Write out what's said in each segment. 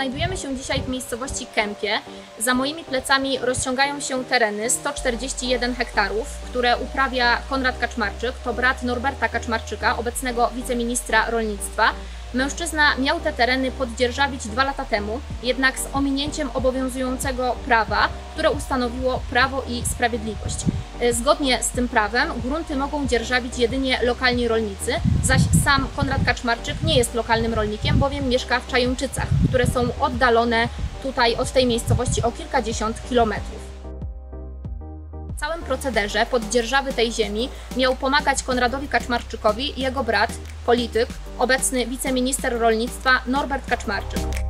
Znajdujemy się dzisiaj w miejscowości Kępie. Za moimi plecami rozciągają się tereny 141 hektarów, które uprawia Konrad Kaczmarczyk, to brat Norberta Kaczmarczyka, obecnego wiceministra rolnictwa. Mężczyzna miał te tereny poddzierżawić dwa lata temu, jednak z ominięciem obowiązującego prawa, które ustanowiło Prawo i Sprawiedliwość. E, Zgodnie z tym prawem grunty mogą dzierżawić jedynie lokalni rolnicy, zaś sam Konrad Kaczmarczyk nie jest lokalnym rolnikiem, bowiem mieszka w Czajęczycach, które są oddalone tutaj od tej miejscowości o kilkadziesiąt kilometrów. Całym procederze poddzierżawy tej ziemi miał pomagać Konradowi Kaczmarczykowi jego brat, polityk, obecny wiceminister rolnictwa Norbert Kaczmarczyk.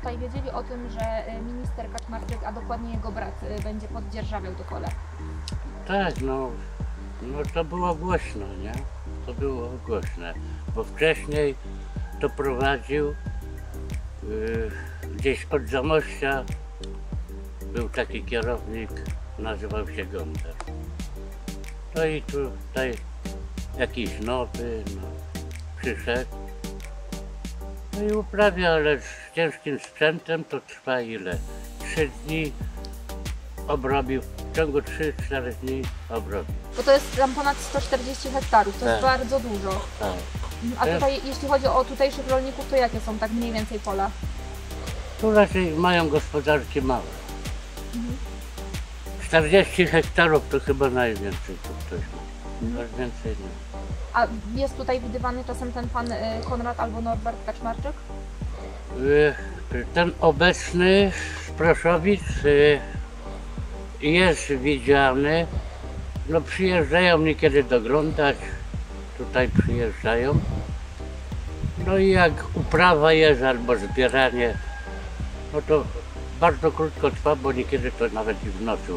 Tutaj wiedzieli o tym, że e, minister Kaczmarczyk, a dokładnie jego brat, e, będzie poddzierżawiał to pole. Tak, no, no to było głośno, nie? To było głośne, bo wcześniej to prowadził yy, gdzieś od Zamościa był taki kierownik, nazywał się Gonder. No i tutaj jakiś nowy, no, przyszedł. No i uprawia, ale z ciężkim sprzętem to trwa ile? Trzy dni obrobił, w ciągu 3-4 dni obrobił. Bo to jest tam ponad 140 hektarów, to jest Tak. bardzo dużo. Tak. A Tak. tutaj, jeśli chodzi o tutejszych rolników, to jakie są tak mniej więcej pola? Tu raczej mają gospodarki małe. 40 hektarów to chyba najwięcej tu ktoś ma. Aż więcej nie. A jest tutaj widywany czasem ten pan y, Konrad albo Norbert Kaczmarczyk? Y, Ten obecny y, jest widziany. No przyjeżdżają niekiedy doglądać. Tutaj przyjeżdżają. No i jak uprawa jest albo zbieranie, no to bardzo krótko trwa, bo niekiedy to nawet i w nocy.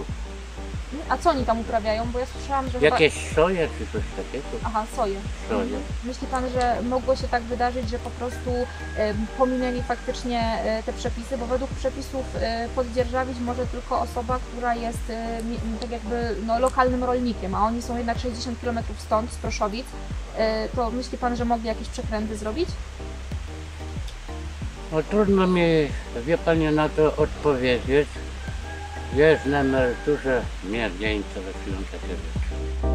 A co oni tam uprawiają? Bo ja słyszałam, że chyba... Jakieś soje czy coś takiego? Aha, soję. Soje. Myśli Pan, że mogło się tak wydarzyć, że po prostu em, pominęli faktycznie e, te przepisy, bo według przepisów e, poddzierżawić może tylko osoba, która jest e, tak jakby no, lokalnym rolnikiem, a oni są jednak 60 km stąd, z Proszowic. E, To myśli Pan, że mogli jakieś przekręty zrobić? No trudno mi, wie Pani, na to odpowiedzieć. Jest na emeryturze, mnie nie interesują takie rzeczy.